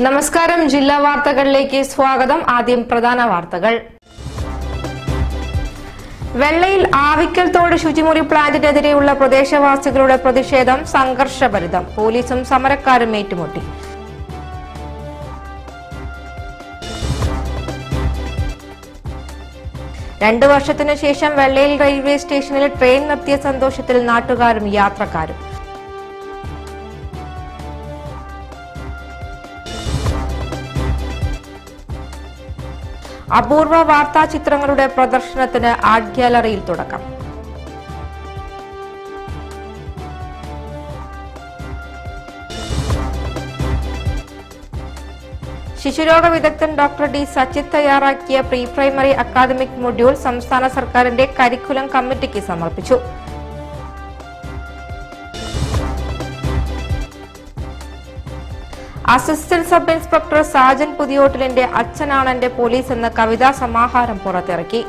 നമസ്കാരം. ജില്ലാ വാർത്തകളിലേക്ക് സ്വാഗതം. ആദ്യം പ്രധാന വാർത്തകൾ. വെള്ളയിൽ ആവിക്കൽ തോട് ശുചിമുറി പ്ലാന്റിനെതിരെയുള്ള പ്രദേശവാസികളുടെ പ്രതിഷേധം സംഘർഷഭരിതം. പോലീസും സമരക്കാരും ഏറ്റുമുട്ടി. രണ്ടു വർഷത്തിനു ശേഷം വെള്ളയിൽ റെയിൽവേ സ്റ്റേഷനിൽ ട്രെയിൻ നിർത്തിയ സന്തോഷത്തിൽ നാട്ടുകാരും യാത്രക്കാരും. അപൂർവ വാർത്താ ചിത്രങ്ങളുടെ പ്രദർശനത്തിന് ആർട്ട് ഗ്യാലറിയിൽ തുടക്കം. ശിശുരോഗ വിദഗ്ധൻ ഡോക്ടർ ഡി സച്ചിത് തയ്യാറാക്കിയ പ്രീ പ്രൈമറി അക്കാദമിക് മൊഡ്യൂൾ സംസ്ഥാന സർക്കാരിന്റെ കരിക്കുലം കമ്മിറ്റിക്ക് സമർപ്പിച്ചു. അസിസ്റ്റന്റ് സബ് ഇൻസ്പെക്ടർ സാജൻ പുതിയോട്ടിലിന്റെ അച്ഛനാണ് എന്റെ പോലീസ് എന്ന കവിതാ സമാഹാരം പുറത്തിറക്കി.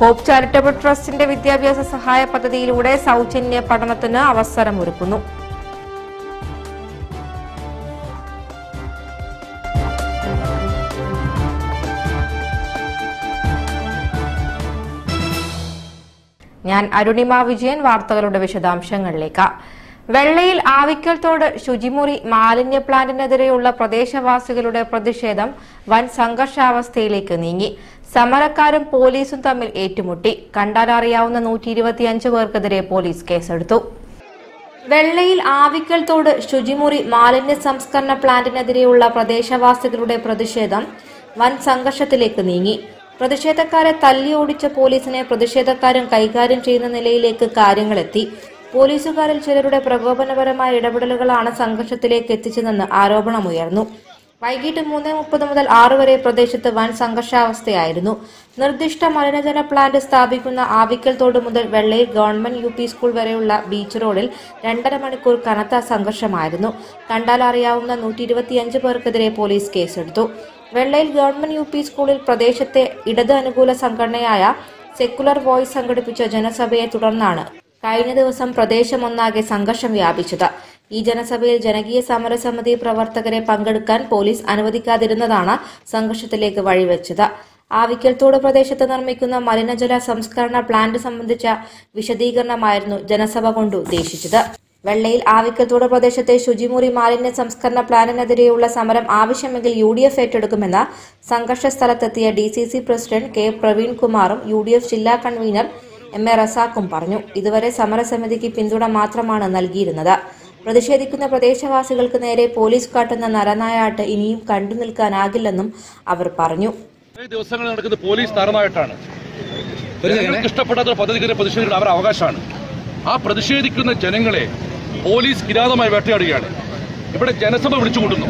ഹോപ്പ് ചാരിറ്റബിൾ ട്രസ്റ്റിന്റെ വിദ്യാഭ്യാസ സഹായ പദ്ധതിയിലൂടെ സൗജന്യ പഠനത്തിന് അവസരമൊരുക്കുന്നു. ഞാൻ അരുണിമ വിജയൻ വാർത്തകളുടെ വിശദാംശങ്ങളിലേക്ക്. വെള്ളയിൽ ആവിക്കൽ തോട് ശുചിമുറി മാലിന്യ പ്ലാന്റിനെതിരെയുള്ള പ്രദേശവാസികളുടെ പ്രതിഷേധം വൻ സംഘർഷാവസ്ഥയിലേക്ക് നീങ്ങി. സമരക്കാരും പോലീസും തമ്മിൽ ഏറ്റുമുട്ടി. കണ്ടാലറിയാവുന്ന നൂറ്റി ഇരുപത്തിയഞ്ച് പേർക്കെതിരെ പോലീസ് കേസെടുത്തു. വെള്ളയിൽ ആവിക്കൽ തോട് ശുചിമുറി മാലിന്യ സംസ്കരണ പ്ലാന്റിനെതിരെയുള്ള പ്രദേശവാസികളുടെ പ്രതിഷേധം വൻ സംഘർഷത്തിലേക്ക് നീങ്ങി. പ്രതിഷേധക്കാരെ തല്ലി ഓടിച്ച പോലീസിനെ പ്രതിഷേധക്കാരും കൈകാര്യം ചെയ്യുന്ന നിലയിലേക്ക് കാര്യങ്ങളെത്തി. പോലീസുകാരിൽ ചിലരുടെ പ്രകോപനപരമായ ഇടപെടലുകളാണ് സംഘർഷത്തിലേക്ക് എത്തിച്ചതെന്ന് ആരോപണമുയർന്നു. വൈകിട്ട് മൂന്ന് മുപ്പത് മുതൽ ആറ് വരെ പ്രദേശത്ത് വൻ സംഘർഷാവസ്ഥയായിരുന്നു. നിർദ്ദിഷ്ട മലിനജല പ്ലാന്റ് സ്ഥാപിക്കുന്ന ആവിക്കൽ തോട് മുതൽ വെള്ളയിൽ ഗവൺമെന്റ് യു സ്കൂൾ വരെയുള്ള ബീച്ച് റോഡിൽ രണ്ടര മണിക്കൂർ കനത്ത സംഘർഷമായിരുന്നു. കണ്ടാൽ അറിയാവുന്ന നൂറ്റി ഇരുപത്തിയഞ്ച് പേർക്കെതിരെ പോലീസ് കേസെടുത്തു. വെള്ളയിൽ ഗവൺമെന്റ് യു സ്കൂളിൽ പ്രദേശത്തെ ഇടത് അനുകൂല സംഘടനയായ സെക്കുലർ വോയിസ് സംഘടിപ്പിച്ച ജനസഭയെ തുടർന്നാണ് കഴിഞ്ഞ ദിവസം പ്രദേശമൊന്നാകെ സംഘർഷം വ്യാപിച്ചത്. ഈ ജനസഭയിൽ ജനകീയ സമരസമിതി പ്രവർത്തകരെ പങ്കെടുക്കാൻ പോലീസ് അനുവദിക്കാതിരുന്നതാണ് സംഘർഷത്തിലേക്ക് വഴിവെച്ചത്. ആവിക്കൽത്തോട് പ്രദേശത്ത് നിർമ്മിക്കുന്ന മലിനജല സംസ്കരണ പ്ലാന്റ് സംബന്ധിച്ച വിശദീകരണമായിരുന്നു ജനസഭ കൊണ്ട് ഉദ്ദേശിച്ചത്. വെള്ളയിൽ ആവിക്കത്തോട് പ്രദേശത്തെ ശുചിമുറി മാലിന്യ സംസ്കരണ പ്ലാനിനെതിരെയുള്ള സമരം ആവശ്യമെങ്കിൽ യു ഡി എഫ് ഏറ്റെടുക്കുമെന്ന് സംഘർഷ സ്ഥലത്തെത്തിയ D C C president K Praveen കുമാറും യു ഡി എഫ് ജില്ലാ കൺവീനർ എം എ റസാഖും പറഞ്ഞു. ഇതുവരെ സമരസമിതിക്ക് പിന്തുണ മാത്രമാണ് നൽകിയിരുന്നത്. പ്രതിഷേധിക്കുന്ന പ്രദേശവാസികൾക്ക് നേരെ പോലീസ് കാട്ടുന്ന നരനായാട്ട് ഇനിയും കണ്ടു നിൽക്കാനാകില്ലെന്നും അവർ പറഞ്ഞു. ദിവസങ്ങൾ നടക്കുന്നത് പോലീസ് താരമായിട്ടാണ് ജനങ്ങൾക്ക് ഇഷ്ടപ്പെടാത്ത പദ്ധതിക്കെതിരെ പ്രതിഷേധിക്കുന്നത് അവരുടെ അവകാശമാണ്. ആ പ്രതിഷേധിക്കുന്ന ജനങ്ങളെ പോലീസ് കിരാതമായി വേട്ടയാടുകയാണ്. ഇവിടെ ജനസഭ വിളിച്ചുകൂട്ടുന്നു.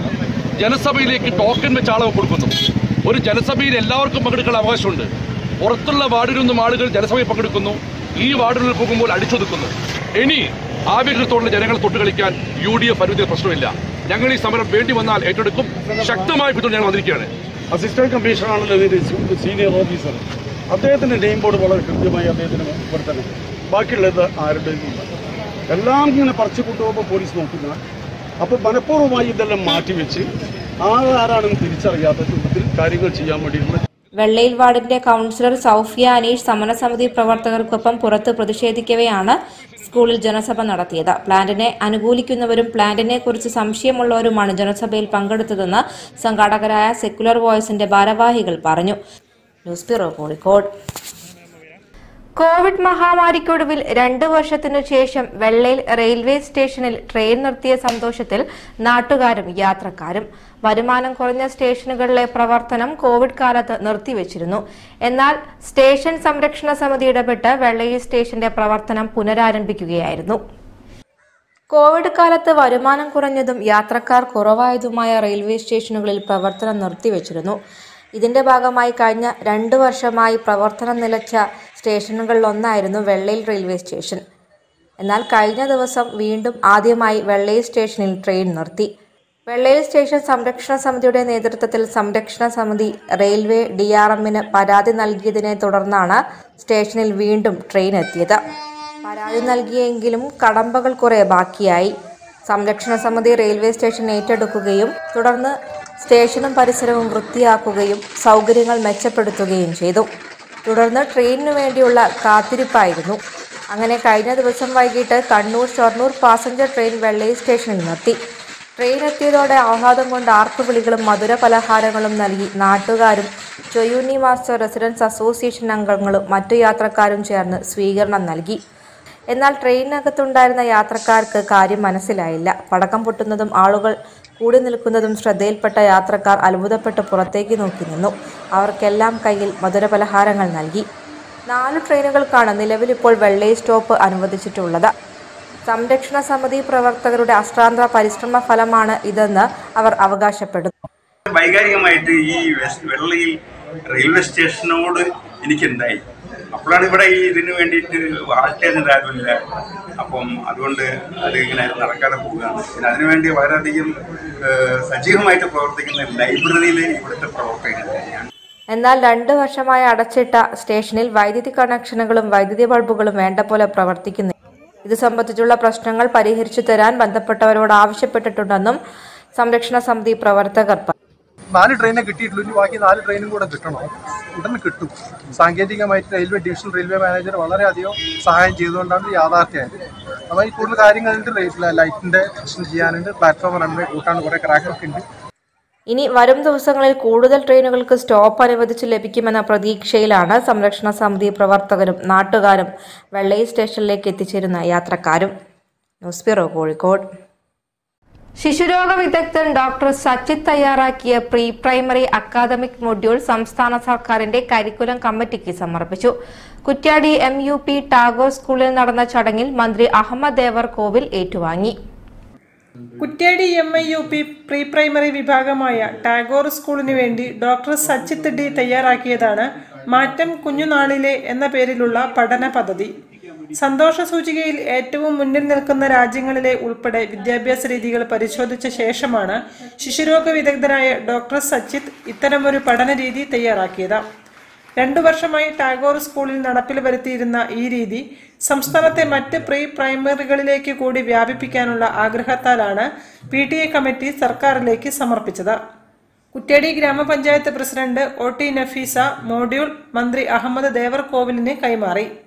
ജനസഭയിലേക്ക് ടോക്കൺ വെച്ച് ആളവ് കൊടുക്കുന്നു. ഒരു ജനസഭയിൽ എല്ലാവർക്കും പങ്കെടുക്കാൻ അവകാശമുണ്ട്. പുറത്തുള്ള വാർഡിൽ നിന്നും ആളുകൾ ജനസഭയിൽ പങ്കെടുക്കുന്നു. ഈ വാർഡുകളിൽ പോകുമ്പോൾ അടിച്ചൊതുക്കുന്നു. ഇനി ആവേശത്തോടുള്ള ജനങ്ങളെ തൊട്ടുകളിക്കാൻ യു ഡി എഫ് അനുവദിച്ച പ്രശ്നമില്ല. ഞങ്ങൾ ഈ സമരം വേണ്ടി വന്നാൽ ഏറ്റെടുക്കും. ശക്തമായ പിന്തുണ ഞങ്ങൾ വന്നിരിക്കുകയാണ്. അസിസ്റ്റന്റ് കമ്മീഷണറാണല്ലോ ഇതിന്റെ സൂ- സീനിയർ ഓഫീസർ. അദ്ദേഹത്തിന്റെ നെയിം ബോർഡ് വളരെ കൃത്യമായി അദ്ദേഹത്തിന് ഉൾപ്പെടുത്തണം. ബാക്കിയുള്ളത് ആരുടെയും ഇല്ല. എല്ലാം ഇങ്ങനെ പറിച്ചു കൊണ്ടുപോകുമ്പോൾ പോലീസ് നോക്കുന്ന അപ്പോൾ മനഃപൂർവമായി ഇതെല്ലാം മാറ്റിവെച്ച് ആരാണെന്ന് തിരിച്ചറിയാത്ത രൂപത്തിൽ കാര്യങ്ങൾ ചെയ്യാൻ വേണ്ടിയിട്ടുള്ള വെള്ളയിൽ വാർഡിന്റെ കൌൺസിലർ സൗഫിയ അനീഷ് സമരസമിതി പ്രവർത്തകർക്കൊപ്പം പുറത്ത് പ്രതിഷേധിക്കവെയാണ് സ്കൂളിൽ ജനസഭ നടത്തിയത്. പ്ലാന്റിനെ അനുകൂലിക്കുന്നവരും പ്ലാന്റിനെ കുറിച്ച് സംശയമുള്ളവരുമാണ് ജനസഭയിൽ പങ്കെടുത്തതെന്ന് സംഘാടകരായ സെക്കുലർ വോയ്സിന്റെ ഭാരവാഹികൾ പറഞ്ഞു. News bureau Kozhikode. കോവിഡ് മഹാമാരിക്കൊടുവിൽ രണ്ട് വർഷത്തിനു ശേഷം വെള്ളയിൽ റെയിൽവേ സ്റ്റേഷനിൽ ട്രെയിൻ നിർത്തിയ സന്തോഷത്തിൽ നാട്ടുകാരും യാത്രക്കാരും. വരുമാനം കുറഞ്ഞ സ്റ്റേഷനുകളിലെ പ്രവർത്തനം കോവിഡ് കാലത്ത് നിർത്തിവച്ചിരുന്നു. എന്നാൽ സ്റ്റേഷൻ സംരക്ഷണ സമിതി ഇടപെട്ട് വെള്ളയിൽ സ്റ്റേഷന്റെ പ്രവർത്തനം പുനരാരംഭിക്കുകയായിരുന്നു. കോവിഡ് കാലത്ത് വരുമാനം കുറഞ്ഞതും യാത്രക്കാർ കുറവായതുമായ റെയിൽവേ സ്റ്റേഷനുകളിൽ പ്രവർത്തനം നിർത്തിവച്ചിരുന്നു. ഇതിന്റെ ഭാഗമായി കഴിഞ്ഞ രണ്ടു വർഷമായി പ്രവർത്തനം നിലച്ച സ്റ്റേഷനുകളിലൊന്നായിരുന്നു വെള്ളയിൽ റെയിൽവേ സ്റ്റേഷൻ. എന്നാൽ കഴിഞ്ഞ ദിവസം വീണ്ടും ആദ്യമായി വെള്ളയിൽ സ്റ്റേഷനിൽ ട്രെയിൻ നിർത്തി. വെള്ളയിൽ സ്റ്റേഷൻ സംരക്ഷണ സമിതിയുടെ നേതൃത്വത്തിൽ സംരക്ഷണ സമിതി റെയിൽവേ ഡി ആർ എമ്മിന് പരാതി നൽകിയതിനെ തുടർന്നാണ് സ്റ്റേഷനിൽ വീണ്ടും ട്രെയിൻ എത്തിയത്. പരാതി നൽകിയെങ്കിലും കടമ്പകൾ കുറെ ബാക്കിയായി. സംരക്ഷണ സമിതി റെയിൽവേ സ്റ്റേഷൻ ഏറ്റെടുക്കുകയും തുടർന്ന് സ്റ്റേഷനും പരിസരവും വൃത്തിയാക്കുകയും സൗകര്യങ്ങൾ മെച്ചപ്പെടുത്തുകയും ചെയ്തു. തുടർന്ന് ട്രെയിനിനു വേണ്ടിയുള്ള കാത്തിരിപ്പായിരുന്നു. അങ്ങനെ കഴിഞ്ഞ ദിവസം വൈകിട്ട് കണ്ണൂർ ഷൊർണൂർ പാസഞ്ചർ ട്രെയിൻ വെള്ളയിൽ സ്റ്റേഷനിൽ നിർത്തി. ട്രെയിൻ എത്തിയതോടെ ആഹ്ലാദം കൊണ്ട് ആർപ്പുവിളികളും മധുര പലഹാരങ്ങളും നൽകി. നാട്ടുകാരും ചൊയൂണി മാസ്റ്റർ റെസിഡൻസ് അസോസിയേഷൻ അംഗങ്ങളും മറ്റു യാത്രക്കാരും ചേർന്ന് സ്വീകരണം നൽകി. എന്നാൽ ട്രെയിനിനകത്തുണ്ടായിരുന്ന യാത്രക്കാർക്ക് കാര്യം മനസ്സിലായില്ല. പടക്കം പൊട്ടുന്നതും ആളുകൾ കൂടി നിൽക്കുന്നതും ശ്രദ്ധയിൽപ്പെട്ട യാത്രക്കാർ അത്ഭുതപ്പെട്ട് പുറത്തേക്ക് നോക്കി നിന്നു. അവർക്കെല്ലാം കയ്യിൽ മധുരപലഹാരങ്ങൾ നൽകി. നാല് ട്രെയിനുകൾക്കാണ് നിലവിലിപ്പോൾ വെള്ളേ സ്റ്റോപ്പ് അനുവദിച്ചിട്ടുള്ളത്. സംരക്ഷണ സമിതി പ്രവർത്തകരുടെ അശ്രാന്ത പരിശ്രമ ഫലമാണ് ഇതെന്ന് അവർ അവകാശപ്പെടുന്നു. വൈകാരികമായിട്ട് ഈ വെള്ളയിൽ റെയിൽവേ സ്റ്റേഷനോട് എനിക്കുണ്ടായി അപ്പോഴാണ് ഇവിടെ ഈ ഇതിന് വേണ്ടിയിട്ട് ആൾട്ടേജന്റ് ആരുമില്ല അപ്പം അതുകൊണ്ട് അത് ഇങ്ങനെ നടക്കാതെ പോവുകയാണ്. പിന്നെ അതിനുവേണ്ടി വളരെയധികം സജീവമായിട്ട് പ്രവർത്തിക്കുന്ന ലൈബ്രറിയിലെ ഇവിടുത്തെ പ്രവർത്തകരുണ്ട്. എന്നാൽ രണ്ട് വർഷമായി അടച്ചിട്ട സ്റ്റേഷനിൽ വൈദ്യുതി കണക്ഷനുകളും വൈദ്യുതി ബൾബുകളും വേണ്ട പോലെ പ്രവർത്തിക്കുന്നു. ഇത് സംബന്ധിച്ചുള്ള പ്രശ്നങ്ങൾ പരിഹരിച്ചു തരാൻ ബന്ധപ്പെട്ടവരോട് ആവശ്യപ്പെട്ടിട്ടുണ്ടെന്നും സംരക്ഷണ സമിതി പ്രവർത്തകർ നാല് ട്രെയിനെ കിട്ടിയിട്ടുള്ളൂ. ഇനി ബാക്കി നാല് ട്രെയിനും കൂടെ കിട്ടണം. ഉടനെ കിട്ടും. സാങ്കേതികമായിട്ട് റെയിൽവേ ഡിവിഷൻ റെയിൽവേ മാനേജർ വളരെയധികം സഹായം ചെയ്തുകൊണ്ടാണ് യാഥാർത്ഥ്യമായത് അപ്പോൾ ഈ കൂടുതൽ കാര്യങ്ങളുണ്ട് ലൈറ്റിന്റെ പ്രശ്നം ചെയ്യാനുണ്ട് പ്ലാറ്റ്ഫോം റൺവേ കൂട്ടാണ് കുറേ ക്രാക്കൊക്കെ ഉണ്ട്. ഇനി വരും ദിവസങ്ങളിൽ കൂടുതൽ ട്രെയിനുകൾക്ക് സ്റ്റോപ്പ് അനുവദിച്ച് ലഭിക്കുമെന്ന പ്രതീക്ഷയിലാണ് സംരക്ഷണ സമിതി പ്രവർത്തകരും നാട്ടുകാരും വെള്ളയി സ്റ്റേഷനിലേക്ക് എത്തിച്ചേരുന്ന യാത്രക്കാരും. News bureau Kozhikode. ശിശുരോഗ വിദഗ്ധൻ ഡോക്ടർ സച്ചിത് തയ്യാറാക്കിയ പ്രീ പ്രൈമറി അക്കാദമിക് മൊഡ്യൂൾ സംസ്ഥാന സർക്കാരിന്റെ കരിക്കുലം കമ്മിറ്റിക്ക് സമർപ്പിച്ചു. Kuttiadi M U P Tagore സ്കൂളിൽ നടന്ന ചടങ്ങിൽ മന്ത്രി അഹമ്മദ് ദേവർ കോവിൽ ഏറ്റുവാങ്ങി. Kuttiadi M I U P pre primary വിഭാഗമായ ടാഗോർ സ്കൂളിന് വേണ്ടി ഡോക്ടർ സച്ചിത് ഡി തയ്യാറാക്കിയതാണ് മാറ്റം കുഞ്ഞുനാളിലെ എന്ന പേരിലുള്ള പഠന പദ്ധതി. സന്തോഷ സൂചികയിൽ ഏറ്റവും മുന്നിൽ നിൽക്കുന്ന രാജ്യങ്ങളിലെ ഉൾപ്പെടെ വിദ്യാഭ്യാസ രീതികൾ പരിശോധിച്ച ശേഷമാണ് ശിശുരോഗ വിദഗ്ധനായ ഡോക്ടർ സച്ചിത് ഇത്തരമൊരു പഠന രീതി തയ്യാറാക്കിയത്. രണ്ടു വർഷമായി ടാഗോർ സ്കൂളിൽ നടപ്പിൽ വരുത്തിയിരുന്ന ഈ രീതി സംസ്ഥാനത്തെ മറ്റ് പ്രീ പ്രൈമറികളിലേക്ക് കൂടി വ്യാപിപ്പിക്കാനുള്ള ആഗ്രഹത്താലാണ് പി ടി എ കമ്മിറ്റി സർക്കാരിലേക്ക് സമർപ്പിച്ചത്. കുറ്റ്യാടി ഗ്രാമപഞ്ചായത്ത് president O T Nafeesa module മന്ത്രി അഹമ്മദ് ദേവർകോവിലിന് കൈമാറി.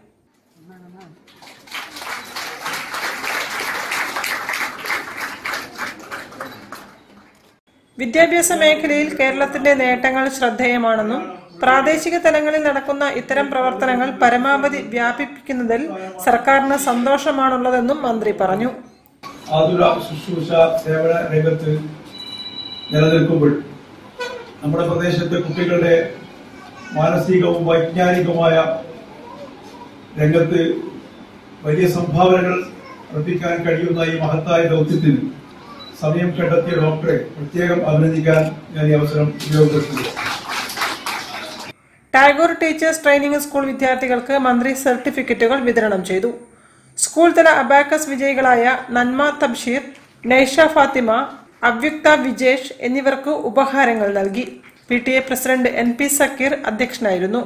വിദ്യാഭ്യാസ മേഖലയിൽ കേരളത്തിന്റെ നേട്ടങ്ങൾ ശ്രദ്ധേയമാണെന്നും പ്രാദേശിക തലങ്ങളിൽ നടക്കുന്ന ഇത്തരം പ്രവർത്തനങ്ങൾ പരമാവധി വ്യാപിപ്പിക്കുന്നതിൽ സർക്കാരിന് സന്തോഷമാണുള്ളതെന്നും മന്ത്രി പറഞ്ഞു. ആതുര ശുശ്രൂഷ സേവന രംഗത്ത് നിലനിൽക്കുമ്പോൾ നമ്മുടെ പ്രദേശത്തെ കുട്ടികളുടെ മാനസികവും വൈജ്ഞാനികവുമായ രംഗത്ത് വലിയ സംഭാവനകൾ അർപ്പിക്കാൻ കഴിയുന്ന ഈ മഹത്തായ ദൗത്യത്തിന് സമയം കണ്ടെത്തിയ ഡോക്ടറെ പ്രത്യേകം അഭിനന്ദിക്കാൻ ഞാൻ ഈ അവസരം ഉപയോഗപ്പെടുത്തുന്നു. ടാഗോർ ടീച്ചേഴ്സ് ട്രെയിനിംഗ് സ്കൂൾ വിദ്യാർത്ഥികൾക്ക് മന്ത്രി സർട്ടിഫിക്കറ്റുകൾ വിതരണം ചെയ്തു. സ്കൂൾ തല അബാക്കസ് വിജയികളായ നന്മ തബ്ഷീർ നൈഷ ഫാത്തിമ അവ്യുക്ത വിജേഷ് എന്നിവർക്ക് ഉപഹാരങ്ങൾ നൽകി. P T A president N P Sakeer അധ്യക്ഷനായിരുന്നു.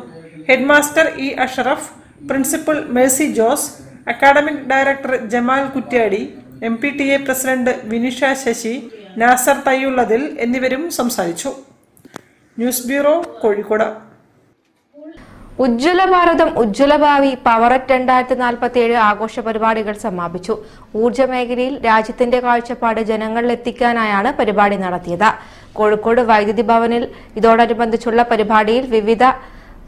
Headmaster E Ashraf principal Mercy Jose academic director Jamal Kuttiady M P T A president Vinisha Sasi Nasar Thayyullathil എന്നിവരും സംസാരിച്ചു. News bureau Kozhikode. ഉജ്ജ്വല ഭാരതം ഉജ്ജ്വല ഭാവി power at രണ്ടായിരത്തി നാൽപ്പത്തി ഏഴ് ആഘോഷ പരിപാടികൾ സമാപിച്ചു. ഊർജ മേഖലയിൽ രാജ്യത്തിന്റെ കാഴ്ചപ്പാട് ജനങ്ങളിൽ എത്തിക്കാനായാണ് പരിപാടി നടത്തിയത്. കോഴിക്കോട് വൈദ്യുതി ഭവനിൽ ഇതോടനുബന്ധിച്ചുള്ള പരിപാടിയിൽ വിവിധ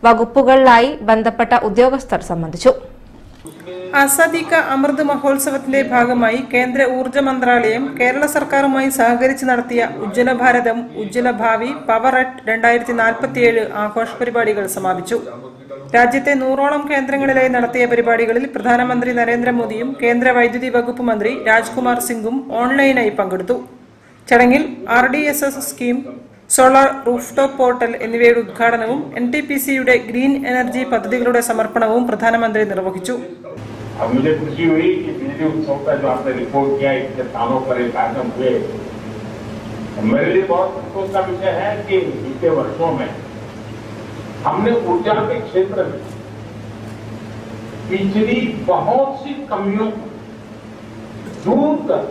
വകുപ്പുകളിലായി ബന്ധപ്പെട്ട ഉദ്യോഗസ്ഥർ സംബന്ധിച്ചു. ആസാദിക അമൃത് മഹോത്സവത്തിന്റെ ഭാഗമായി കേന്ദ്ര ഊർജ മന്ത്രാലയം കേരള സർക്കാരുമായി സഹകരിച്ച് നടത്തിയ ഉജ്ജ്വല ഭാരതം ഉജ്ജ്വല ഭാവി പവർ അറ്റ് രണ്ടായിരത്തി നാൽപ്പത്തിയേഴ് ആഘോഷ പരിപാടികൾ സമാപിച്ചു. രാജ്യത്തെ നൂറോളം കേന്ദ്രങ്ങളിലായി നടത്തിയ പരിപാടികളിൽ പ്രധാനമന്ത്രി നരേന്ദ്രമോദിയും കേന്ദ്ര വൈദ്യുതി വകുപ്പ് മന്ത്രി രാജ്കുമാർ സിംഗും ഓൺലൈനായി പങ്കെടുത്തു. ചടങ്ങിൽ R scheme solar roof top portal എന്നിവയുടെ ഉദ്ഘാടനവും എൻ ടി പി സിയുടെ ഗ്രീൻ എനർജി പദ്ധതികളുടെ സമർപ്പണവും പ്രധാനമന്ത്രി നിർവഹിച്ചു अब मुझे खुशी हुई कि बिजली उत्सव का जो आपने रिपोर्ट किया इसके स्थानों पर एक कार्यक्रम हुए और मेरे लिए बहुत संतोष का विषय है कि बीते वर्षों में हमने ऊर्जा के क्षेत्र में पिछली बहुत सी कमियों को दूर कर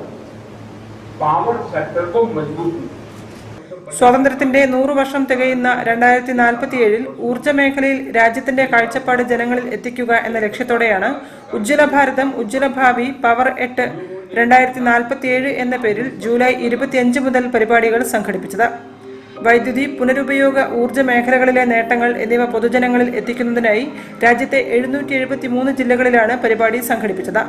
पावर सेक्टर को मजबूत किया സ്വാതന്ത്ര്യത്തിന്റെ നൂറു വർഷം തികയുന്ന രണ്ടായിരത്തി നാൽപ്പത്തിയേഴിൽ ഊർജ മേഖലയിൽ രാജ്യത്തിന്റെ കാഴ്ചപ്പാട് ജനങ്ങളിൽ എത്തിക്കുക എന്ന ലക്ഷ്യത്തോടെയാണ് ഉജ്ജ്വല ഭാരതം ഉജ്ജ്വല ഭാവി പവർ എട്ട് രണ്ടായിരത്തി നാൽപ്പത്തിയേഴ് എന്ന പേരിൽ ജൂലൈ ഇരുപത്തിയഞ്ച് മുതൽ പരിപാടികൾ സംഘടിപ്പിച്ചത്. വൈദ്യുതി പുനരുപയോഗ ഊർജ മേഖലകളിലെ നേട്ടങ്ങൾ എന്നിവ പൊതുജനങ്ങളിൽ എത്തിക്കുന്നതിനായി രാജ്യത്തെ എഴുന്നൂറ്റി ജില്ലകളിലാണ് പരിപാടി സംഘടിപ്പിച്ചത്.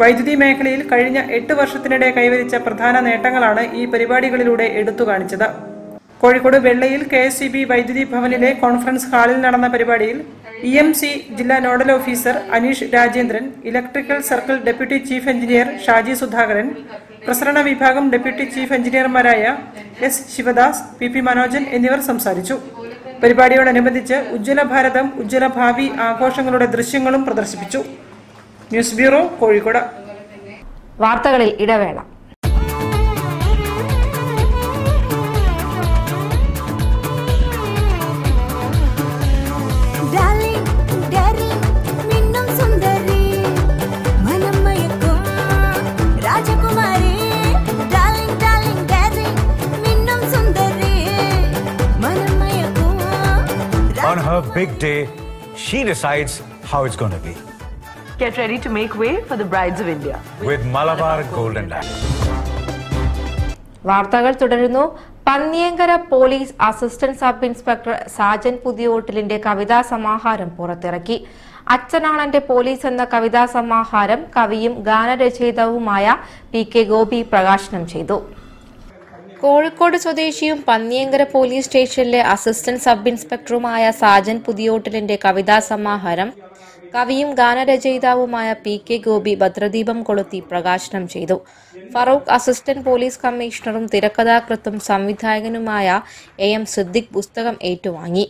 വൈദ്യുതി മേഖലയിൽ കഴിഞ്ഞ എട്ട് വർഷത്തിനിടെ കൈവരിച്ച പ്രധാന നേട്ടങ്ങളാണ് ഈ പരിപാടികളിലൂടെ എടുത്തു കാണിച്ചത്. കോഴിക്കോട് വെള്ളയിൽ കെ എസ് വൈദ്യുതി ഭവനിലെ കോൺഫറൻസ് ഹാളിൽ നടന്ന പരിപാടിയിൽ ഇ എം സി ജില്ലാ nodal officer Aneesh Rajendran electrical circle deputy chief engineer Shaji Sudhakaran പ്രസരണ വിഭാഗം deputy chief എഞ്ചിനീയർമാരായ S Sivadas P P Manojan എന്നിവർ സംസാരിച്ചു. പരിപാടിയോടനുബന്ധിച്ച് ഉജ്ജ്വല ഭാരതം ഉജ്ജ്വല ഭാവി ആഘോഷങ്ങളുടെ ദൃശ്യങ്ങളും പ്രദർശിപ്പിച്ചു. ന്യൂസ് ബ്യൂറോ കോഴിക്കോട് വാർത്തകളിൽ ഇടവേള Darling, darling, മിന്നും സുന്ദരി മനം മയക്കും രാജകുമാരി Darling, darling, darling, മിന്നും സുന്ദരി മനം മയക്കും On her big day, she decides how it's going to be Get ready to make way for the brides of India. with Malabar Golden Lab. വാർത്തകൾ തുടരുന്നു Panniyankara police assistant sub inspector Sajan പുതിയോട്ടിലിന്റെ കവിതാ സമാഹാരം പുറത്തിറക്കി അച്ഛനാണന്റെ police എന്ന കവിതാ സമാഹാരം കവിയും ഗാനരചയിതാവുമായ P K Gopi പ്രകാശനം ചെയ്തു കോഴിക്കോട് സ്വദേശിയും പന്നിയങ്കര പോലീസ് സ്റ്റേഷനിലെ അസിസ്റ്റന്റ് സബ് ഇൻസ്പെക്ടറുമായ സാജൻ പുതിയോട്ടിലിന്റെ കവിതാ സമാഹാരം കവിയും ഗാനരചയിതാവുമായ പി കെ ഗോപി ഭദ്രദീപം കൊളുത്തി പ്രകാശനം ചെയ്തു. ഫറൂഖ് അസിസ്റ്റന്റ് പോലീസ് കമ്മീഷണറും തിരക്കഥാകൃത്തും സംവിധായകനുമായ എ എം സിദ്ദിഖ് പുസ്തകം ഏറ്റുവാങ്ങി.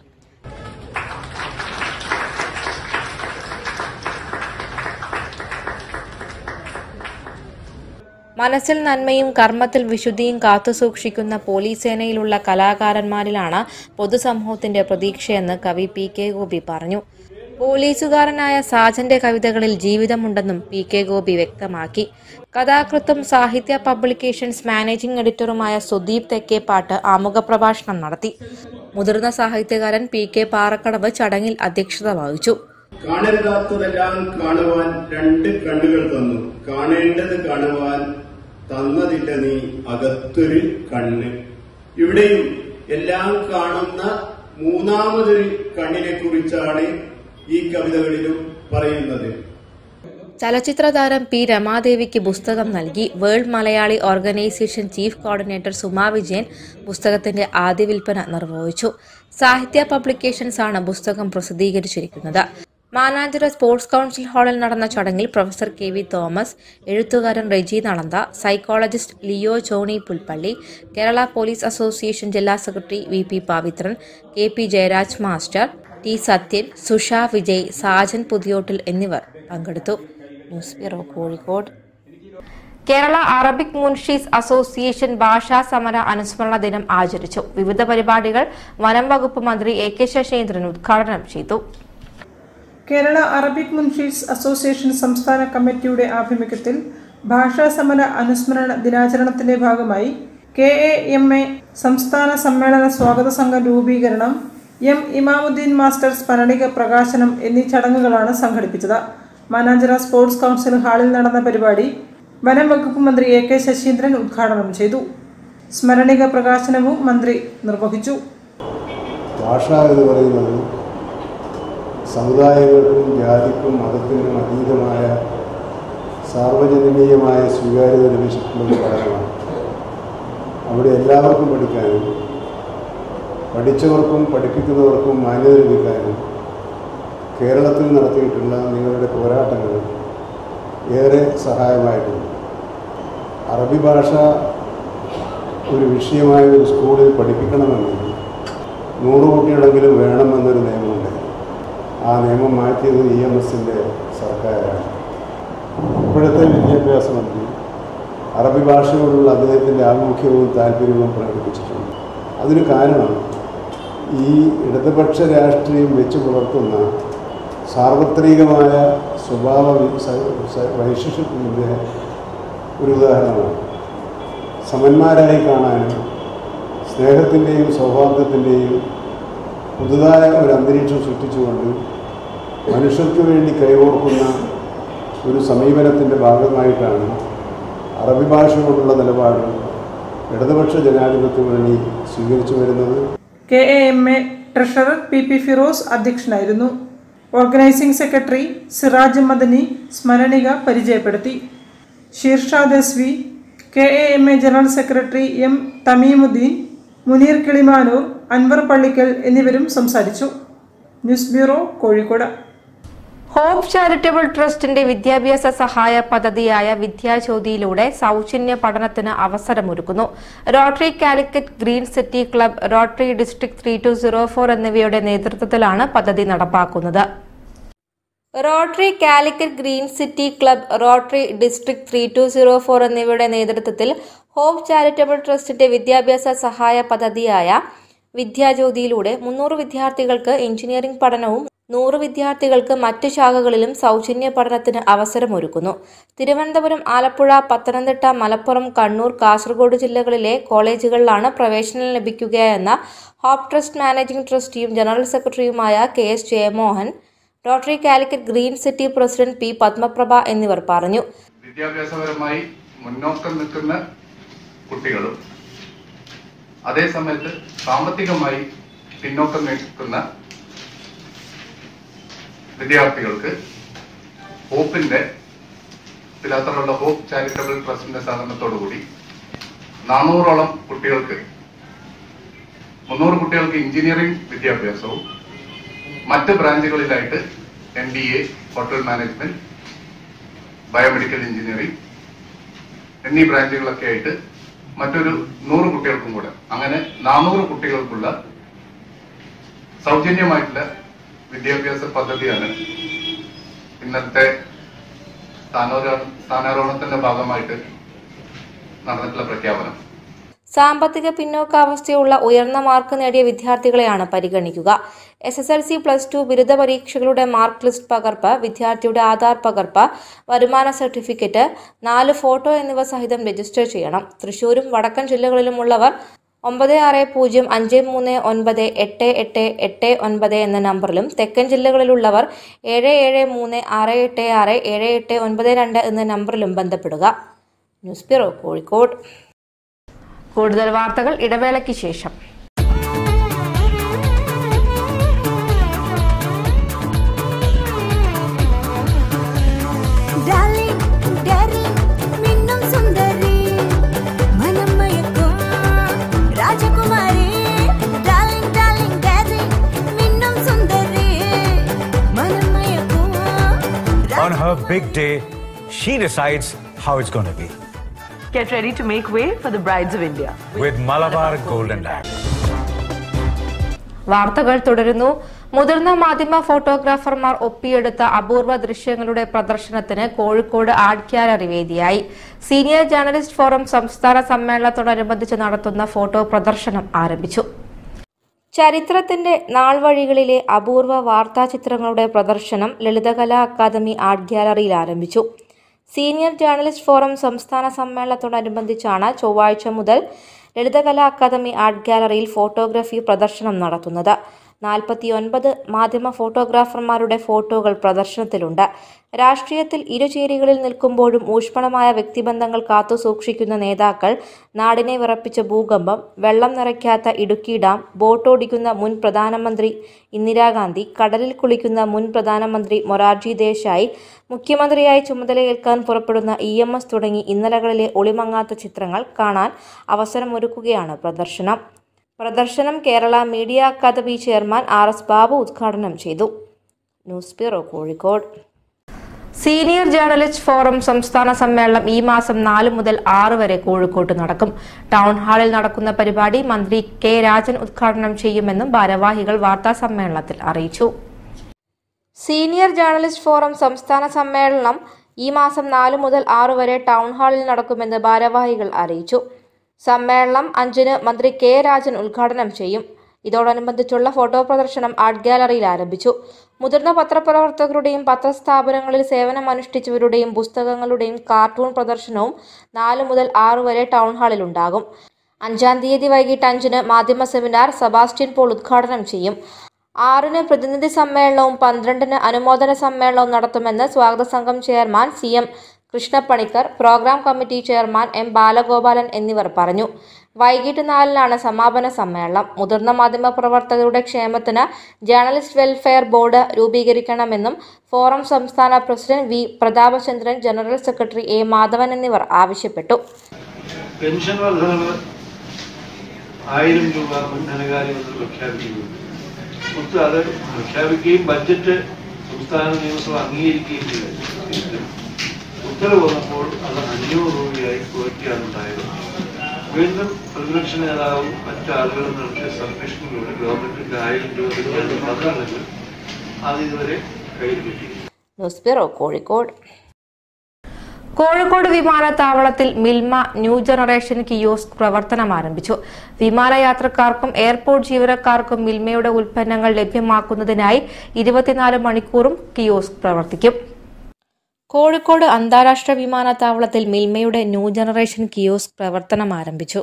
മനസ്സിൽ നന്മയും കർമ്മത്തിൽ വിശുദ്ധിയും കാത്തുസൂക്ഷിക്കുന്ന പോലീസ് സേനയിലുള്ള കലാകാരന്മാരിലാണ് പൊതുസമൂഹത്തിന്റെ പ്രതീക്ഷയെന്ന് കവി പി കെ ഗോപി പറഞ്ഞു. പോലീസുകാരനായ സാജന്റെ കവിതകളിൽ ജീവിതമുണ്ടെന്നും പി കെ ഗോപി വ്യക്തമാക്കി. കഥാകൃത്തും സാഹിത്യ പബ്ലിക്കേഷൻസ് മാനേജിംഗ് എഡിറ്ററുമായ സുദീപ് തെക്കേപ്പാട്ട് ആമുഖ പ്രഭാഷണം നടത്തി. മുതിർന്ന സാഹിത്യകാരൻ പി കെ പാറക്കടവ് ചടങ്ങിൽ അധ്യക്ഷത വഹിച്ചു. കാണരുതാത്തതെല്ലാം കാണുവാൻ രണ്ട് കണ്ണുകൾ തന്നു. കാണേണ്ടത് കാണുവാൻ തന്നതില്ല നീ അകത്തൊരു കണ്ണ്. ഇവിടെയും എല്ലാം കാണുന്ന മൂന്നാമതൊരു കണ്ണിനെ കുറിച്ചാണ് ഈ കവിതകളിലും പറയുന്നത്. ചലച്ചിത്ര താരം പി. രമാദേവിക്ക് പുസ്തകം നൽകി. World Malayali organisation chief coordinator Suma Vijayan പുസ്തകത്തിന്റെ ആദ്യ വിൽപ്പന നിർവഹിച്ചു. സാഹിത്യ പബ്ലിക്കേഷൻസ് ആണ് പുസ്തകം പ്രസിദ്ധീകരിച്ചിരിക്കുന്നത്. മാനാഞ്ചിറ സ്പോർട്സ് കൗൺസിൽ ഹാളിൽ നടന്ന ചടങ്ങിൽ പ്രൊഫസർ കെ വി തോമസ് എഴുത്തുകാരൻ Reji Nalanda psychologist Leo Johny Pulpally Kerala police association ജില്ലാ secretary V P Pavithran K P Jayaraj master T Sathyan Susha Vijay Sajan Puthiyottil എന്നിവർ പങ്കെടുത്തു. News bureau Kozhikode. Kerala Arabic Munshis association ഭാഷാ സമര അനുസ്മരണ ദിനം ആചരിച്ചു. വിവിധ പരിപാടികൾ വനം വകുപ്പ് മന്ത്രി എ കെ ശശീന്ദ്രൻ ഉദ്ഘാടനം ചെയ്തു. കേരള അറബിക് മുൻഷീസ് അസോസിയേഷൻ സംസ്ഥാന കമ്മിറ്റിയുടെ ആഭിമുഖ്യത്തിൽ ഭാഷാ സമര അനുസ്മരണ ദിനാചരണത്തിന്റെ ഭാഗമായി കെ എ എം എ സംസ്ഥാന സമ്മേളന സ്വാഗത സംഘ രൂപീകരണം എം ഇമാമുദ്ദീൻ മാസ്റ്റർ സ്മരണിക പ്രകാശനം എന്നീ ചടങ്ങുകളാണ് സംഘടിപ്പിച്ചത്. മാനാഞ്ചിറ സ്പോർട്സ് കൗൺസിൽ ഹാളിൽ നടന്ന പരിപാടി വനം വകുപ്പ് മന്ത്രി എ കെ ശശീന്ദ്രൻ ഉദ്ഘാടനം ചെയ്തു. സ്മരണിക പ്രകാശനവും മന്ത്രി നിർവഹിച്ചു. ഭാഷ എന്ന് പറയുന്നത് സമുദായങ്ങൾക്കും ജാതിക്കും മതത്തിനും അതീതമായ സാർവജനീയമായ സ്വീകാര്യത ലഭിച്ചിട്ടുള്ള ഒരു പഠനമാണ്. അവിടെ എല്ലാവർക്കും പഠിക്കാനും പഠിച്ചവർക്കും പഠിപ്പിക്കുന്നവർക്കും മാന്യത ലഭിക്കാനും കേരളത്തിൽ നടത്തിയിട്ടുള്ള നിങ്ങളുടെ പോരാട്ടങ്ങൾ ഏറെ സഹായമായിട്ടുണ്ട്. അറബി ഭാഷ ഒരു വിഷയമായ ഒരു സ്കൂളിൽ പഠിപ്പിക്കണമെങ്കിൽ നൂറ് കുട്ടികളെങ്കിലും വേണമെന്നൊരു നിയമമുണ്ട്. ആ നിയമം മാറ്റിയത് ഇ എം എസിന്റെ സർക്കാരാണ്. ഇപ്പോഴത്തെ വിദ്യാഭ്യാസ മന്ത്രി അറബി ഭാഷയോടുള്ള അദ്ദേഹത്തിന്റെ ആഭിമുഖ്യവും താല്പര്യവും പ്രകടിപ്പിച്ചിട്ടുണ്ട്. അതിന് കാരണം ഈ ഇടതുപക്ഷ രാഷ്ട്രീയം വെച്ച് പുലർത്തുന്ന സാർവത്രികമായ സ്വഭാവ വൈശിഷ്ട്യത്തിന്റെ ഒരു ഉദാഹരണമാണ്. സമന്മാരായി കാണാനും സ്നേഹത്തിന്റെയും സൗഹാർദ്ദത്തിന്റെയും പുതുതായ ഒരു അന്തരീക്ഷം സൃഷ്ടിച്ചുകൊണ്ട് മനുഷ്യർക്ക് വേണ്ടി കൈകോർക്കുന്ന ഒരു സമീപനത്തിന്റെ ഭാഗമായിട്ടാണ് അറബി ഭാഷയോടുള്ള നിലപാട് ഇടതുപക്ഷ ജനാധിപത്യ മുന്നണി സ്വീകരിച്ചു വരുന്നത്. K A M A treasurer P P Firoz അധ്യക്ഷനായിരുന്നു. ഓർഗനൈസിംഗ് സെക്രട്ടറി സിറാജ് മദനി സ്മരണിക പരിചയപ്പെടുത്തി. Sheershad S V K A M A general secretary M Thamimuddin Muneer Kilimanoor Anvar Pallikkal എന്നിവരും സംസാരിച്ചു. News bureau Kozhikode. Hope charitable ട്രസ്റ്റിന്റെ വിദ്യാഭ്യാസ സഹായ പദ്ധതിയായ വിദ്യാജ്യോതിയിലൂടെ സൗജന്യ പഠനത്തിന് അവസരമൊരുക്കുന്നു. Rotary Calicut green city club rotary district three two zero four എന്നിവയുടെ നേതൃത്വത്തിലാണ് പദ്ധതി നടപ്പാക്കുന്നത്. Rotary Calicut green city club rotary district three two zero four എന്നിവയുടെ നേതൃത്വത്തിൽ ഹോപ്പ് ചാരിറ്റബിൾ ട്രസ്റ്റിന്റെ വിദ്യാഭ്യാസ സഹായ പദ്ധതിയായ വിദ്യാജ്യോതിയിലൂടെ മുന്നൂറ് വിദ്യാർത്ഥികൾക്ക് എഞ്ചിനീയറിംഗ് പഠനവും നൂറ് വിദ്യാർത്ഥികൾക്ക് മറ്റ് ശാഖകളിലും സൗജന്യ പഠനത്തിന് അവസരമൊരുക്കുന്നു. തിരുവനന്തപുരം ആലപ്പുഴ പത്തനംതിട്ട മലപ്പുറം കണ്ണൂർ കാസർഗോഡ് ജില്ലകളിലെ കോളേജുകളിലാണ് പ്രവേശനം ലഭിക്കുകയെന്ന ഹോപ്പ് ട്രസ്റ്റ് മാനേജിംഗ് ട്രസ്റ്റിയും ജനറൽ സെക്രട്ടറിയുമായ K S Jayamohan rotary Calicut green city president P Padmaprabha എന്നിവർ പറഞ്ഞു. വിദ്യാഭ്യാസപരമായി മുന്നോക്കം നിൽക്കുന്ന കുട്ടികളും അതേസമയത്ത് സാമ്പത്തികമായി പിന്നോക്കം നിൽക്കുന്ന വിദ്യാർത്ഥികൾക്ക് ഹോപ്പിന്റെ പിലാത്തറുള്ള ഹോപ്പ് ചാരിറ്റബിൾ ട്രസ്റ്റിന്റെ സഹകരണത്തോടുകൂടി നാനൂറോളം കുട്ടികൾക്ക് മുന്നൂറ് കുട്ടികൾക്ക് എഞ്ചിനീയറിംഗ് വിദ്യാഭ്യാസവും മറ്റ് ബ്രാഞ്ചുകളിലായിട്ട് M B A hotel management biomedical engineering എന്നീ ബ്രാഞ്ചുകളൊക്കെ ആയിട്ട് മറ്റൊരു നൂറ് കുട്ടികൾക്കും കൂടെ അങ്ങനെ നാനൂറ് കുട്ടികൾക്കുള്ള സൗജന്യമായിട്ടുള്ള വിദ്യാഭ്യാസ പദ്ധതിയാണ്. ഇന്നത്തെ സ്ഥാനാരോഹ സ്ഥാനാരോഹണത്തിന്റെ ഭാഗമായിട്ട് നടന്നിട്ടുള്ള പ്രഖ്യാപനം. സാമ്പത്തിക പിന്നോക്കാവസ്ഥയുള്ള ഉയർന്ന മാർക്ക് നേടിയ വിദ്യാർത്ഥികളെയാണ് പരിഗണിക്കുക. S S L C plus two ബിരുദ പരീക്ഷകളുടെ മാർക്ക് ലിസ്റ്റ് പകർപ്പ് വിദ്യാർത്ഥിയുടെ ആധാർ പകർപ്പ് വരുമാന സർട്ടിഫിക്കറ്റ് നാല് ഫോട്ടോ എന്നിവ സഹിതം രജിസ്റ്റർ ചെയ്യണം. തൃശൂരും വടക്കൻ ജില്ലകളിലുമുള്ളവർ ഒമ്പത് ആറ് പൂജ്യം അഞ്ച് മൂന്ന് ഒൻപത് എട്ട് എട്ട് എട്ട് ഒൻപത് എന്ന നമ്പറിലും തെക്കൻ ജില്ലകളിലുള്ളവർ ഏഴ് ഏഴ് മൂന്ന് ആറ് എട്ട് ആറ് ഏഴ് എട്ട് ഒൻപത് രണ്ട് എന്ന നമ്പറിലും ബന്ധപ്പെടുക. News bureau Kozhikode. കൂടുതൽ വാർത്തകൾ ഇടവേളയ്ക്ക് ശേഷം. Her big day, she decides how it's going to be. Get ready to make way for the brides of India. With Malabar Golden Lamp. വാർത്തകൾ തുടരുന്നു മുതിർന്ന മാധ്യമ ഫോട്ടോഗ്രാഫർമാർ ഒപ്പിയെടുത്ത അപൂർവ ദൃശ്യങ്ങളുടെ പ്രദർശനത്തിന് കോഴിക്കോട് ആർട്ട് ഗ്യാലറി വേദിയായി സീനിയർ ജേർണലിസ്റ്റ് ഫോറം സംസ്ഥാന സമ്മേളനത്തോടനുബന്ധിച്ച് നടത്തുന്ന ഫോട്ടോ പ്രദർശനം ആരംഭിച്ചു ചരിത്രത്തിന്റെ നാൾവഴികളിലെ അപൂർവ വാർത്താചിത്രങ്ങളുടെ പ്രദർശനം ലളിതകലാ അക്കാദമി ആർട്ട് ഗ്യാലറിയിൽ ആരംഭിച്ചു. സീനിയർ ജേർണലിസ്റ്റ് ഫോറം സംസ്ഥാന സമ്മേളനത്തോടനുബന്ധിച്ചാണ് ചൊവ്വാഴ്ച മുതൽ ലളിതകലാ അക്കാദമി ആർട്ട് ഗ്യാലറിയിൽ ഫോട്ടോഗ്രാഫി പ്രദർശനം നടത്തുന്നത്. നാൽപ്പത്തിയൊൻപത് മാധ്യമ ഫോട്ടോഗ്രാഫർമാരുടെ ഫോട്ടോകൾ പ്രദർശനത്തിലുണ്ട്. രാഷ്ട്രീയത്തിൽ ഇരുചേരികളിൽ നിൽക്കുമ്പോഴും ഊഷ്മളമായ വ്യക്തിബന്ധങ്ങൾ കാത്തുസൂക്ഷിക്കുന്ന നേതാക്കൾ നാടിനെ വിറപ്പിച്ച ഭൂകമ്പം വെള്ളം നിറയ്ക്കാത്ത ഇടുക്കി ഡാം ബോട്ടോടിക്കുന്ന മുൻ പ്രധാനമന്ത്രി ഇന്ദിരാഗാന്ധി കടലിൽ കുളിക്കുന്ന മുൻ പ്രധാനമന്ത്രി മൊറാർജി ദേശായി മുഖ്യമന്ത്രിയായി ചുമതലയേൽക്കാൻ പുറപ്പെടുന്ന ഇ എം എസ് തുടങ്ങി ഇന്നലകളിലെ ഒളിമങ്ങാത്ത ചിത്രങ്ങൾ കാണാൻ അവസരമൊരുക്കുകയാണ് പ്രദർശനം. പ്രദർശനം Kerala media academy chairman R S Babu ഉദ്ഘാടനം ചെയ്തു. News bureau Kozhikode. Senior journalist forum സംസ്ഥാന സമ്മേളനം ഈ മാസം നാല് മുതൽ ആറ് വരെ കോഴിക്കോട്ട് നടക്കും. ടൗൺ ഹാളിൽ നടക്കുന്ന പരിപാടി മന്ത്രി കെ രാജൻ ഉദ്ഘാടനം ചെയ്യുമെന്നും ഭാരവാഹികൾ വാർത്താ സമ്മേളനത്തിൽ അറിയിച്ചു. സീനിയർ ജേർണലിസ്റ്റ് ഫോറം സംസ്ഥാന സമ്മേളനം ഈ മാസം നാല് മുതൽ ആറ് വരെ ടൗൺ ഹാളിൽ നടക്കുമെന്ന് ഭാരവാഹികൾ അറിയിച്ചു. സമ്മേളനം അഞ്ചിന് മന്ത്രി കെ രാജൻ ഉദ്ഘാടനം ചെയ്യും. ഇതോടനുബന്ധിച്ചുള്ള ഫോട്ടോ പ്രദർശനം ആർട്ട് ഗാലറിയിൽ ആരംഭിച്ചു. മുതിർന്ന പത്രപ്രവർത്തകരുടെയും പത്രസ്ഥാപനങ്ങളിൽ സേവനമനുഷ്ഠിച്ചവരുടെയും പുസ്തകങ്ങളുടെയും കാർട്ടൂൺ പ്രദർശനവും നാല് മുതൽ ആറ് വരെ ടൗൺ ഹാളിൽ ഉണ്ടാകും. അഞ്ചാം തീയതി വൈകിട്ട് അഞ്ചിന് മാധ്യമ സെമിനാർ സെബാസ്റ്റ്യൻ പോൾ ഉദ്ഘാടനം ചെയ്യും. ആറിന് പ്രതിനിധി സമ്മേളനവും പന്ത്രണ്ടിന് അനുമോദന സമ്മേളനവും നടത്തുമെന്ന് സ്വാഗത സംഘം chairman C M Krishnapanicker programme committee chairman M Balagopalan എന്നിവർ പറഞ്ഞു. വൈകിട്ട് നാലിനാണ് സമാപന സമ്മേളനം. മുതിർന്ന മാധ്യമ പ്രവർത്തകരുടെ ക്ഷേമത്തിന് ജേർണലിസ്റ്റ് വെൽഫെയർ ബോർഡ് രൂപീകരിക്കണമെന്നും ഫോറം സംസ്ഥാന president V Prathapachandran general secretary A Madhavan എന്നിവർ ആവശ്യപ്പെട്ടു. പെൻഷൻ ആയിരം രൂപ ധനകാര്യമെന്ന് പ്രഖ്യാപിക്കുന്നു. മൊത്തം അത് പ്രഖ്യാപിക്കുകയും ബഡ്ജറ്റ് സംസ്ഥാന നിയമസഭ അംഗീകരിക്കുകയും ചെയ്തു. ഉത്തരവ് വന്നപ്പോൾ അത് അഞ്ഞൂറ് രൂപയായി കുറയ്ക്കുകയാണ് ഉണ്ടായത് വീണ്ടും പ്രതിപക്ഷ നേതാവും മറ്റാളുകളും നടത്തിയ സബ്മിഷനിലൂടെ ഗവൺമെന്റിന്റെ ആയിരം രൂപ പറഞ്ഞിട്ടുണ്ടെങ്കിൽ അത് ഇതുവരെ കയ്യിൽ കിട്ടി ന്യൂസ് ബ്യൂറോ കോഴിക്കോട്. കോഴിക്കോട് വിമാനത്താവളത്തിൽ മിൽമ ന്യൂ ജനറേഷൻ കിയോസ്ക് പ്രവർത്തനം ആരംഭിച്ചു. വിമാനയാത്രക്കാർക്കും എയർപോർട്ട് ജീവനക്കാർക്കും മിൽമയുടെ ഉൽപ്പന്നങ്ങൾ ലഭ്യമാക്കുന്നതിനായി ഇരുപത്തിനാല് മണിക്കൂറും കിയോസ്ക് പ്രവർത്തിക്കും. കോഴിക്കോട് അന്താരാഷ്ട്ര വിമാനത്താവളത്തിൽ മിൽമയുടെ ന്യൂ ജനറേഷൻ കിയോസ് പ്രവർത്തനം ആരംഭിച്ചു.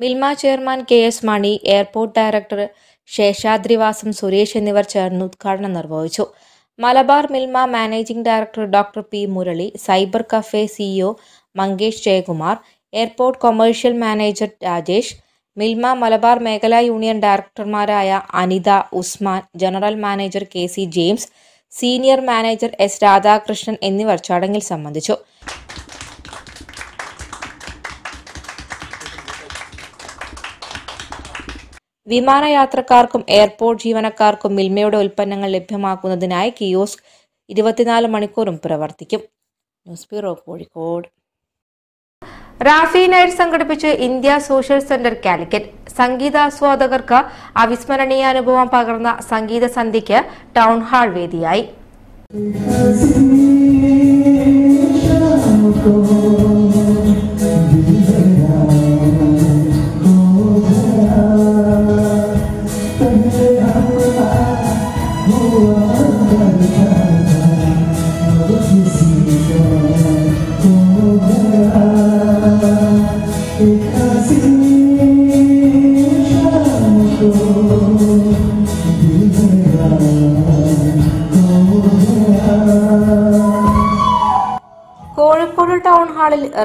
Milma chairman K S Mani airport director Seshadrivasam Suresh എന്നിവർ ചേർന്ന് ഉദ്ഘാടനം നിർവഹിച്ചു. Malabar Milma managing director doctor P Murali cyber cafe CEO Mangesh Jayakumar airport commercial manager Rajesh Milma Malabar മേഖലാ union ഡയറക്ടർമാരായ Anitha Usman general manager K C James senior manager S Radhakrishnan എന്നിവർ ചടങ്ങിൽ സംബന്ധിച്ചു. വിമാനയാത്രക്കാർക്കും airport ജീവനക്കാർക്കും മിൽമയുടെ ഉൽപ്പന്നങ്ങൾ ലഭ്യമാക്കുന്നതിനായി kiosk ഇരുപത്തിനാല് മണിക്കൂറും പ്രവർത്തിക്കും. News bureau Kozhikode. Rafi night സംഘടിപ്പിച്ച് ഇന്ത്യ സോഷ്യൽ സെന്റർ കാലിക്കറ്റ്. സംഗീതാസ്വാദകർക്ക് അവിസ്മരണീയ അനുഭവം പകർന്ന സംഗീത സന്ധ്യയ്ക്ക് ടൗൺ ഹാൾ വേദിയായി.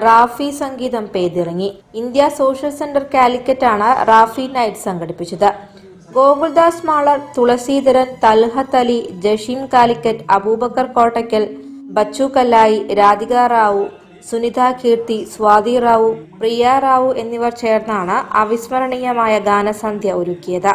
റാഫി സംഗീതം പെയ്തിറങ്ങി. ഇന്ത്യ സോഷ്യൽ സെന്റർ കാലിക്കറ്റ് ആണ് റാഫി നൈറ്റ് സംഘടിപ്പിച്ചത്. ഗോകുൽദാസ് മാളർ തുളസീധരൻ തൽഹത്ത് അലി ജഷീൻ കാലിക്കറ്റ് അബൂബക്കർ കോട്ടയ്ക്കൽ ബച്ചു കല്ലായി രാധിക റാവു സുനിത കീർത്തി സ്വാതി റാവു പ്രിയ റാവു എന്നിവർ ചേർന്നാണ് അവിസ്മരണീയമായ ഗാനസന്ധ്യ ഒരുക്കിയത്.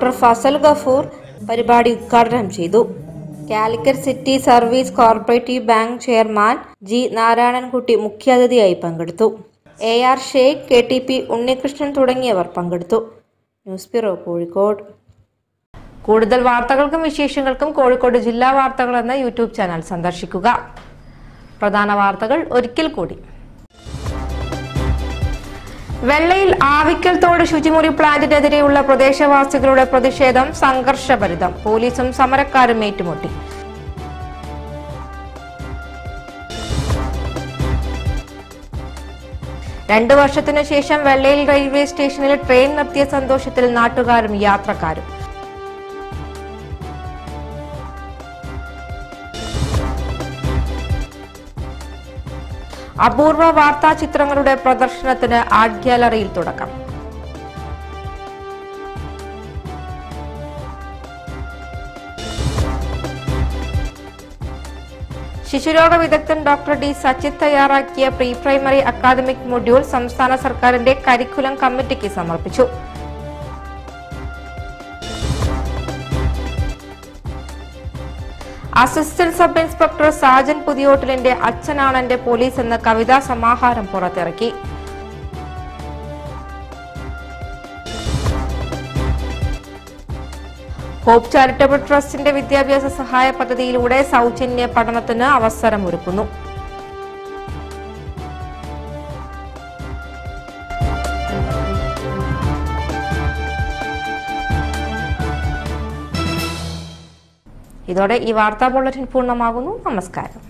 ഡോക്ടർ ഫസൽ ഗഫൂർ പരിപാടി ഉദ്ഘാടനം ചെയ്തു. Calicut city service corporative bank chairman G Narayanankutty മുഖ്യാതിഥിയായി പങ്കെടുത്തു. A R Sheikh K T P Unnikrishnan തുടങ്ങിയവർ പങ്കെടുത്തു. News bureau Kozhikode. കൂടുതൽ വാർത്തകൾക്കും വിശേഷങ്ങൾക്കും കോഴിക്കോട് ജില്ലാ വാർത്തകൾ എന്ന യൂട്യൂബ് ചാനൽ സന്ദർശിക്കുക. പ്രധാന വാർത്തകൾ ഒരിക്കൽ കൂടി. വെള്ളയിൽ ആവിക്കൽ തോട് ശുചിമുറി പ്ലാന്റിനെതിരെയുള്ള പ്രദേശവാസികളുടെ പ്രതിഷേധം സംഘർഷഭരിതം. പോലീസും സമരക്കാരും ഏറ്റുമുട്ടി. രണ്ടു വർഷത്തിനു ശേഷം വെള്ളയിൽ റെയിൽവേ സ്റ്റേഷനിൽ ട്രെയിൻ നിർത്തിയ സന്തോഷത്തിൽ നാട്ടുകാരും യാത്രക്കാരും. അപൂർവ വാർത്താ ചിത്രങ്ങളുടെ പ്രദർശനത്തിന് ആർട്ട് ഗ്യാലറിയിൽ തുടക്കം. ശിശുരോഗ വിദഗ്ധൻ ഡോക്ടർ ഡി സച്ചിത് തയ്യാറാക്കിയ പ്രീ പ്രൈമറി അക്കാദമിക് മൊഡ്യൂൾ സംസ്ഥാന സർക്കാരിന്റെ കരിക്കുലം കമ്മിറ്റിക്ക് സമർപ്പിച്ചു. അസിസ്റ്റന്റ് സബ് ഇൻസ്പെക്ടർ സാജൻ പുതിയോട്ടിലിന്റെ അച്ഛനാണ് എന്റെ പോലീസ് എന്ന കവിതാ സമാഹാരം പുറത്തിറക്കി. ഹോപ്പ് ചാരിറ്റബിൾ ട്രസ്റ്റിന്റെ വിദ്യാഭ്യാസ സഹായ പദ്ധതിയിലൂടെ സൗജന്യ പഠനത്തിന് അവസരമൊരുക്കുന്നു. ഇതോടെ ഈ വാർത്താ ബുള്ളറ്റിൻ പൂർണമാകുന്നു. നമസ്കാരം.